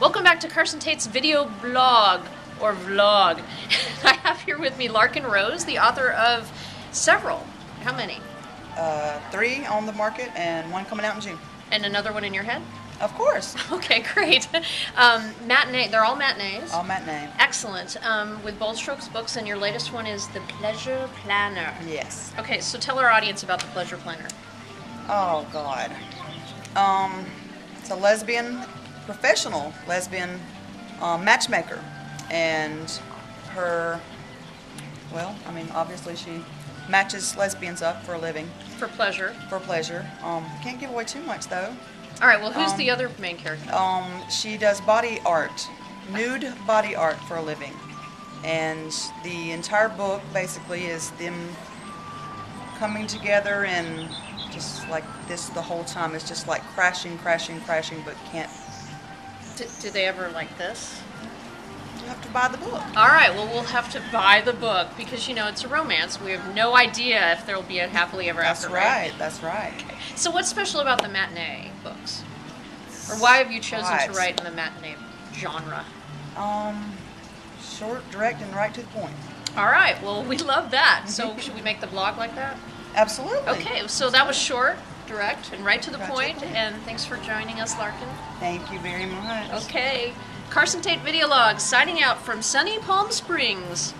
Welcome back to Carsen Taite's video blog or vlog. I have here with me Larkin Rose, the author of several. How many? Uh, three on the market and one coming out in June. And another one in your head? Of course. Okay, great. Um, matinee, they're all matinees. All matinee. Excellent. Um, with Bold Strokes Books, and your latest one is The Pleasure Planner. Yes. Okay, so tell our audience about The Pleasure Planner. Oh God. Um, it's a lesbian, professional lesbian um, matchmaker, and her. Well, I mean, obviously she matches lesbians up for a living, For pleasure. for pleasure. Um, can't give away too much though. All right, well, who's Um, the other main character? Um, she does body art, nude body art for a living. And the entire book basically is them coming together and just like this the whole time. It's just like crashing, crashing, crashing, but can't. D- did they ever like this? You have to buy the book. All right, well, we'll have to buy the book because, you know, it's a romance. We have no idea if there will be a happily ever That's after. That's right. That's right. So, what's special about the matinee books? Or why have you chosen to write in the matinee genre? Um, short, direct, and right to the point. All right, well, we love that. So, should we make the blog like that? Absolutely. Okay, so that was short, direct, and right to the Right to the point. And thanks for joining us, Larkin. Thank you very much. Okay, Carsen Taite Videolog signing out from sunny Palm Springs.